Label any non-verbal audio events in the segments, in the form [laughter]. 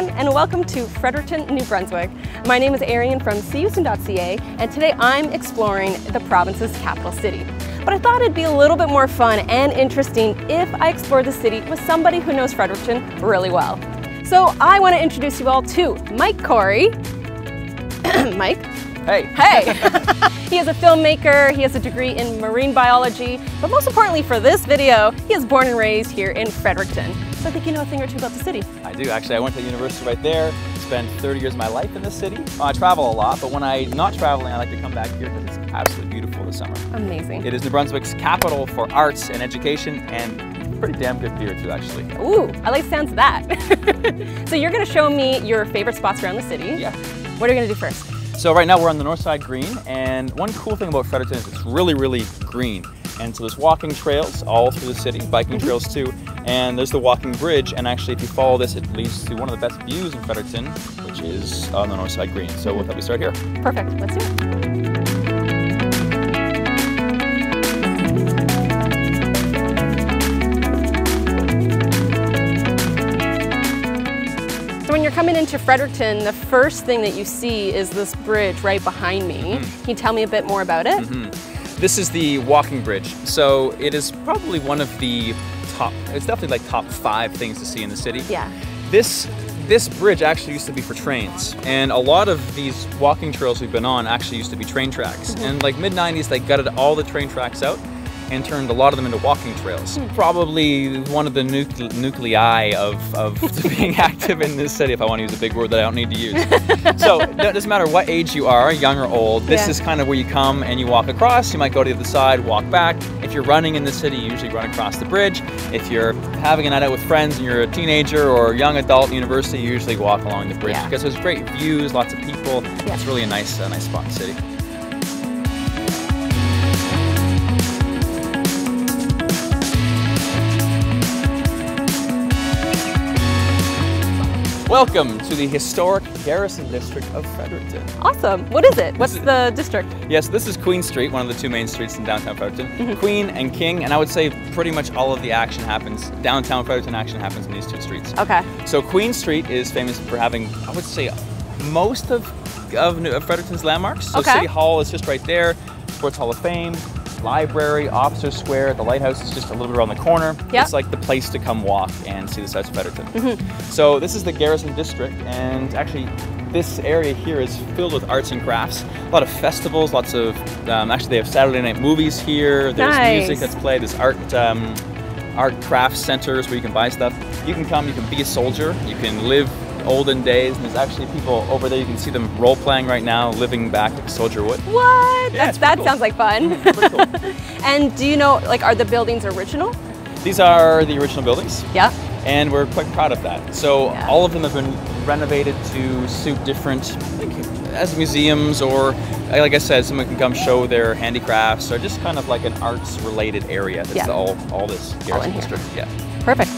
everyone, and welcome to Fredericton, New Brunswick. My name is Arienne from seeyousoon.ca, and today I'm exploring the province's capital city. But I thought it'd be a little bit more fun and interesting if I explored the city with somebody who knows Fredericton really well. So I want to introduce you all to Mike Corey. [coughs] Mike? Hey. Hey! [laughs] he is a filmmaker, he has a degree in marine biology, but most importantly for this video, he is born and raised here in Fredericton. So I think you know a thing or two about the city. I do, actually. I went to university right there, spent 30 years of my life in the city. I travel a lot, but when I'm not traveling, I like to come back here because it's absolutely beautiful this summer. Amazing. It is New Brunswick's capital for arts and education, and pretty damn good beer too, actually. Ooh, I like the sounds of that. [laughs] so you're gonna show me your favorite spots around the city. Yeah. What are you gonna do first? So right now we're on the north side green, and one cool thing about Fredericton is it's really, really green. And so there's walking trails all through the city, biking Mm-hmm. trails too, and there's the walking bridge. And actually, if you follow this, it leads to one of the best views in Fredericton, which is on the north side green. So we'll probably start here. Perfect, let's do it. So when you're coming into Fredericton, the first thing that you see is this bridge right behind me. Mm-hmm. Can you tell me a bit more about it? This is the walking bridge. So it is probably one of the top, it's definitely like top five things to see in the city. Yeah. This this bridge actually used to be for trains, and a lot of these walking trails we've been on actually used to be train tracks. Mm-hmm. And like mid 90s, they gutted all the train tracks out and turned a lot of them into walking trails. Probably one of the nucle- nuclei of, of [laughs] being active in this city, if I want to use a big word that I don't need to use. [laughs] so it doesn't matter what age you are, young or old, this Yeah. is kind of where you come and you walk across. You might go to the other side, walk back. If you're running in the city, you usually run across the bridge. If you're having a night out with friends and you're a teenager or a young adult university, you usually walk along the bridge Yeah. because there's great views, lots of people. Yeah. It's really a nice, uh, nice spot in the city. Welcome to the historic Garrison District of Fredericton. Awesome. What is it? What's is- the district? Yes, this is Queen Street, one of the two main streets in downtown Fredericton. Mm-hmm. Queen and King, and I would say pretty much all of the action happens, downtown Fredericton action happens in these two streets. Okay. So Queen Street is famous for having, I would say, most of, of Fredericton's landmarks. So Okay. City Hall is just right there, Sports Hall of Fame, Library, Officer Square, the lighthouse is just a little bit around the corner. Yeah. It's like the place to come walk and see the sights of Fredericton. Mm-hmm. So this is the Garrison District, and actually this area here is filled with arts and crafts. A lot of festivals, lots of, um, actually they have Saturday night movies here. There's Nice. music that's played, there's art, um, art craft centers where you can buy stuff. You can come, you can be a soldier, you can live olden days, and there's actually people over there, you can see them role playing right now, living back like soldier would. What? Yeah, that cool. sounds like fun. [laughs] Cool. [laughs] and do you know, like, are the buildings original? These are the original buildings. Yeah. and we're quite proud of that. So Yeah. all of them have been renovated to suit different, like, as museums or, like I said, someone can come show their handicrafts or just kind of like an arts-related area. That's Yeah. all, all this All in Garrison here. District. Yeah. Perfect.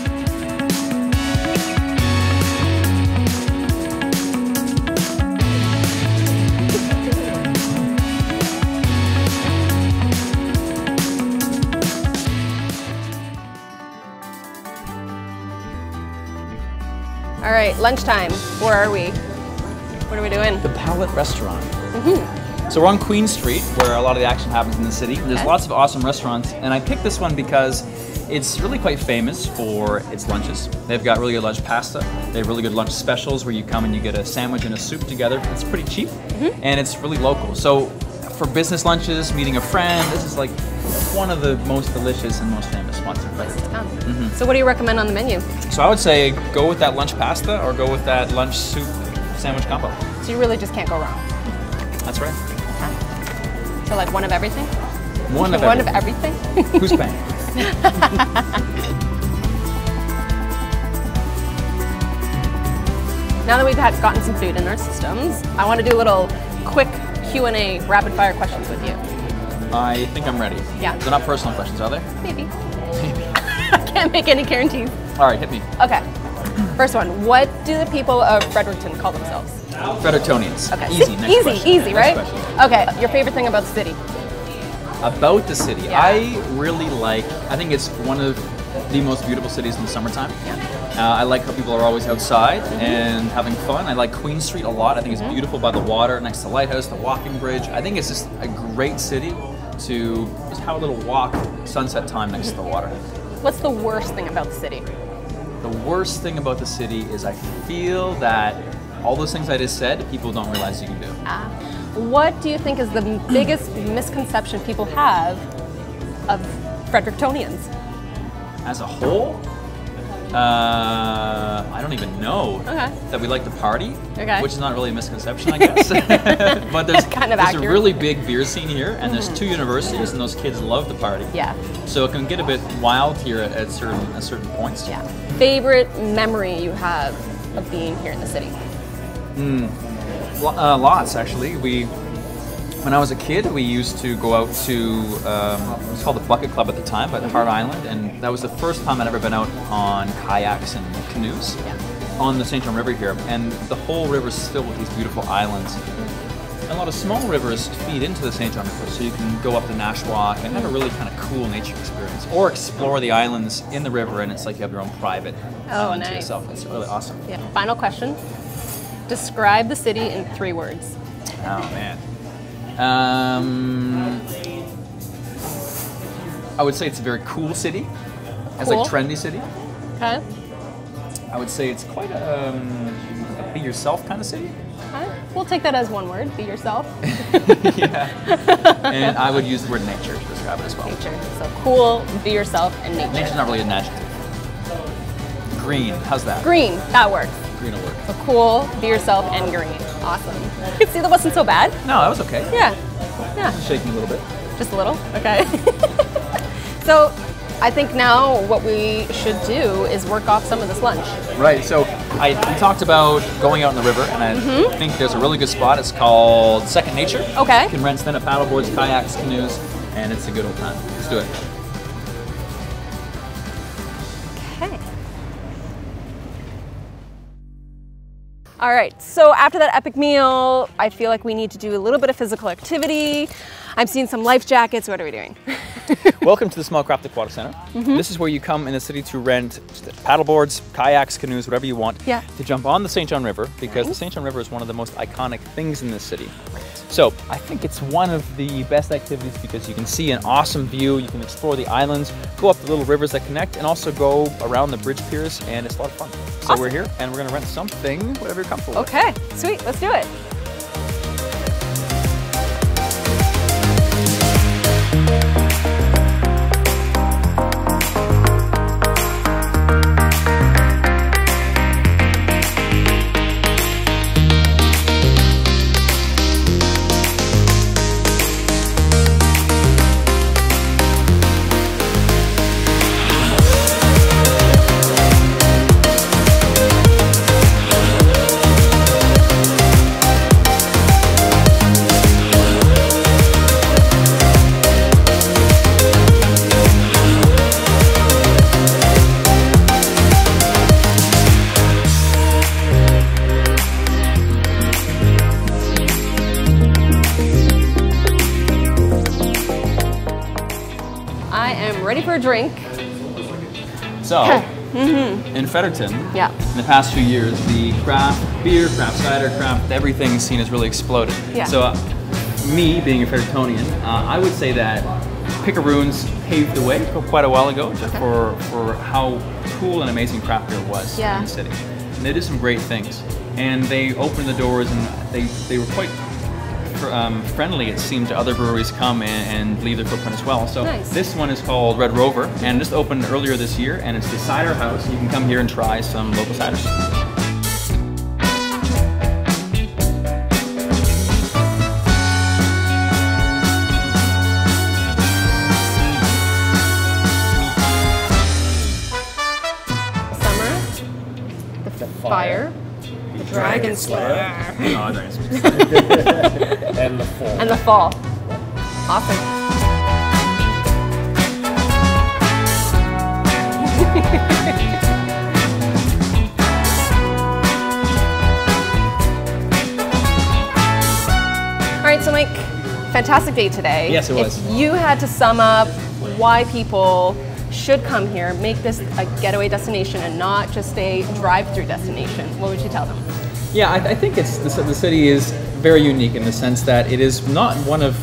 Lunchtime. Where are we? What are we doing? The Palate Restaurant. Mm-hmm. So we're on Queen Street, where a lot of the action happens in the city. There's lots of awesome restaurants, and I picked this one because it's really quite famous for its lunches. They've got really good lunch pasta. They have really good lunch specials where you come and you get a sandwich and a soup together. It's pretty cheap, mm-hmm. and it's really local. So for business lunches, meeting a friend, this is like one of the most delicious and most famous spots Fredericton. Um, So what do you recommend on the menu? So I would say go with that lunch pasta or go with that lunch soup sandwich combo. So you really just can't go wrong. That's right. So like one of everything? One of one of everything. everything? Who's paying? [laughs] now that we've had gotten some food in our systems, I want to do a little quick Q&A rapid fire questions with you. I think I'm ready. Yeah. They're not personal questions, are they? Maybe. Maybe. I can't make any guarantees. All right, hit me. Okay. First one. What do the people of Fredericton call themselves? Frederictonians. Okay. Easy. Next easy, question. easy, right? Okay. Your favorite thing about the city? About the city, Yeah. I really like. I think it's one of the most beautiful cities in the summertime. Yeah. Uh, I like how people are always outside and having fun. I like Queen Street a lot. I think it's beautiful by the water, next to the lighthouse, the walking bridge. I think it's just a great city to just have a little walk sunset time next to the water. What's the worst thing about the city? The worst thing about the city is I feel that all those things I just said, people don't realize you can do. Ah. What do you think is the [clears throat] biggest misconception people have of Frederictonians? As a whole, uh, I don't even know Okay. that we like to party, Okay. which is not really a misconception, I guess. [laughs] but there's, Kind of there's. Mm-hmm. a really big beer scene here, and there's two universities, and those kids love to party. Yeah. So it can get a bit wild here at, at certain at certain points. Yeah. Favorite memory you have of being here in the city? Lo- Uh, lots actually. We, when I was a kid, we used to go out to um, it was called the Bucket Club at the time, by the Hartt Island, and that was the first time I'd ever been out on kayaks and canoes Yeah. on the St. John River here. And the whole river is filled with these beautiful islands. And a lot of small rivers feed into the St. John River, so you can go up the Nashwaak and have a really kind of cool nature experience, or explore the islands in the river, and it's like you have your own private Oh, island to yourself. It's really awesome. Yeah. Final question. Describe the city in three words. Oh man. Um, I would say it's a very cool city. It's like trendy city. Okay. I would say it's quite a, um, a be yourself kind of city. Okay. We'll take that as one word. Be yourself. [laughs] yeah. and I would use the word nature to describe it as well. Nature. So cool. Be yourself and nature. Nature's not really an adjective. Green. How's that? Green. That works. Green will work. So cool. Be yourself and green. Awesome. You [laughs] can see, that wasn't so bad. No, that was okay. Yeah. Yeah. Shaking a little bit. Just a little? Okay. [laughs] so I think now what we should do is work off some of this lunch. Right. So I talked about going out in the river, and I think there's a really good spot. It's called Second Nature. Mm-hmm. Okay. You can rent stand-up paddleboards, kayaks, canoes, and it's a good old time. Let's do it. Okay. All right, so after that epic meal, I feel like we need to do a little bit of physical activity. I'm seeing some life jackets. What are we doing? [laughs] Welcome to the Small Craft Aquatic Center. Mm-hmm. This is where you come in the city to rent paddleboards, kayaks, canoes, whatever you want, Yeah. to jump on the St. John River because the St. John River is one of the most iconic things in this city. So I think it's one of the best activities because you can see an awesome view, you can explore the islands, go up the little rivers that connect, and also go around the bridge piers, and it's a lot of fun. So we're here, and we're gonna rent something, whatever you're comfortable with. Okay, sweet, let's do it. For a drink. So, Mm-hmm. in Fredericton, Yeah. in the past few years, the craft beer, craft cider, craft everything scene has really exploded. Yeah. So, uh, me being a Frederictonian, uh, I would say that Picaroons paved the way for quite a while ago just for, for how cool and amazing craft beer was Yeah. in the city. And they did some great things. And they opened the doors and they, they were quite um, friendly, it seemed, to other breweries come and, and leave their footprint as well. So Nice. this one is called Red Rover and just opened earlier this year and it's the cider house. You can come here and try some local ciders. Summer, the, fire, the dragon slayer, [laughs] Oh, nice. [laughs] and the fall. and the fall. Awesome. All right, so Mike, fantastic day today. Yes, it was. If you had to sum up why people should come here, make this a getaway destination and not just a drive-through destination, what would you tell them? Yeah, I, I think it's the, the city is very unique in the sense that it is not one of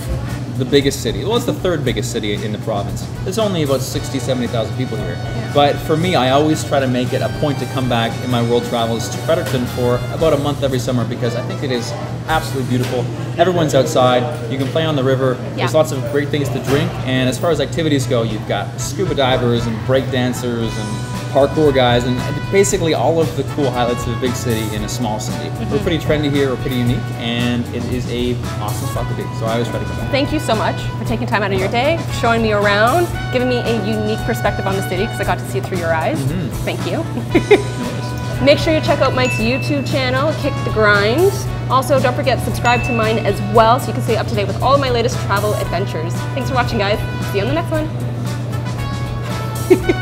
the biggest city. Well, it's the third biggest city in the province. There's only about 60, 70,000 people here. But for me, I always try to make it a point to come back in my world travels to Fredericton for about a month every summer because I think it is absolutely beautiful. Everyone's outside. You can play on the river. There's lots of great things to drink. And as far as activities go, you've got scuba divers and break dancers and parkour guys and basically all of the cool highlights of a big city in a small city. We're mm-hmm. pretty trendy here. We're pretty unique, and it is a awesome spot to be. So I always try to come back. Thank you so much for taking time out of your day, showing me around, giving me a unique perspective on the city because I got to see it through your eyes. Mm-hmm. Thank you. [laughs] [laughs] Make sure you check out Mike's YouTube channel, Kick the Grind. Also, don't forget subscribe to mine as well so you can stay up to date with all of my latest travel adventures. Thanks for watching, guys. See you on the next one. [laughs]